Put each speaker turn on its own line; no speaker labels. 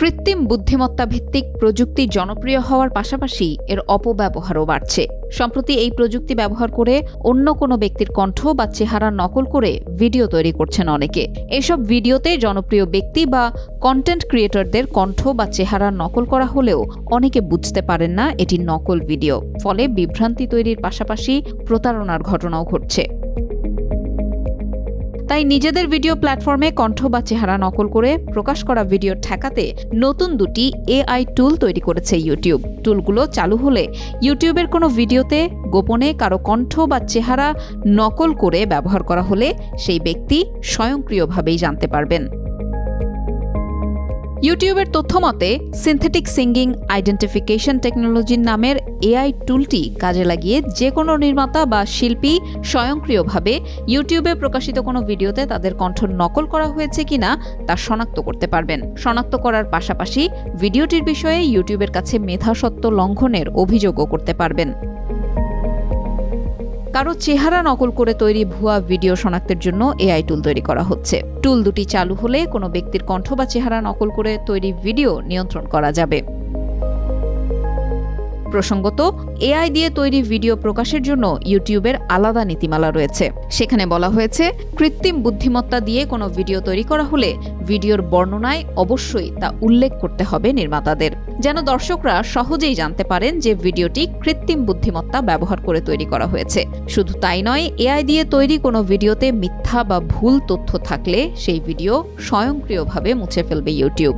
কৃত্রিম বুদ্ধিমত্তা ভিত্তিক প্রযুক্তি জনপ্রিয় হওয়ার পাশাপাশি এর অপব্যবহারও বাড়ছে। সম্প্রতি এই প্রযুক্তি ব্যবহার করে অন্য কোনো ব্যক্তির কণ্ঠ বা চেহারা নকল করে ভিডিও তৈরি করছেন অনেকে। এসব ভিডিওতে জনপ্রিয় ব্যক্তি বা কন্টেন্ট ক্রিয়েটরদের কণ্ঠ বা চেহারা নকল করা হলেও অনেকে বুঝতে পারেন না এটি নকল ভিডিও। ফলে বিভ্রান্তি তৈরির পাশাপাশি প্রতারণার ঘটনাও ঘটছে। তাই নিজেদের ভিডিও প্ল্যাটফর্মে কণ্ঠ বা চেহারা নকল করে প্রকাশ করা ভিডিও ঠেকাতে নতুন দুটি এআই টুল তৈরি করেছে ইউটিউব টুলগুলো চালু হলে ইউটিউবের কোনো ভিডিওতে গোপনে কারও কণ্ঠ বা চেহারা নকল করে ব্যবহার করা হলে সেই ব্যক্তি স্বয়ংক্রিয়ভাবেই জানতে পারবেন। ইউটিউবের তথ্য মতে সিনথেটিক সিঙ্গিং আইডেন্টিফিকেশন টেকনোলজির নামের এআই টুলটি কাজে লাগিয়ে যে কোনো নির্মাতা বা শিল্পী স্বয়ংক্রিয়ভাবে ইউটিউবে প্রকাশিত কোনো ভিডিওতে তাদের কণ্ঠ নকল করা হয়েছে কিনা তা শনাক্ত করতে পারবেন। শনাক্ত করার পাশাপাশি ভিডিওটির বিষয়ে ইউটিউবের কাছে মেধাসত্ব লঙ্ঘনের অভিযোগও করতে পারবেন। কারও চেহারা নকল করে তৈরি ভুয়া ভিডিও শনাক্তের জন্য এআই টুল তৈরি করা হচ্ছে। টুল দুটি চালু হলে কোনো ব্যক্তির কণ্ঠ বা চেহারা নকল করে তৈরি ভিডিও নিয়ন্ত্রণ করা যাবে। প্রসঙ্গত, এআই দিয়ে তৈরি ভিডিও প্রকাশের জন্য ইউটিউবের আলাদা নীতিমালা রয়েছে। সেখানে বলা হয়েছে, কৃত্রিম বুদ্ধিমত্তা দিয়ে কোনো ভিডিও তৈরি করা হলে ভিডিওর বর্ণনায় অবশ্যই তা উল্লেখ করতে হবে নির্মাতাদের। যেন দর্শকরা সহজেই জানতে পারেন যে ভিডিওটি কৃত্রিম বুদ্ধিমত্তা ব্যবহার করে তৈরি করা হয়েছে। শুধু তাই নয়, এআই দিয়ে তৈরি কোনো ভিডিওতে মিথ্যা বা ভুল তথ্য থাকলে সেই ভিডিও স্বয়ংক্রিয়ভাবে মুছে ফেলবে ইউটিউব।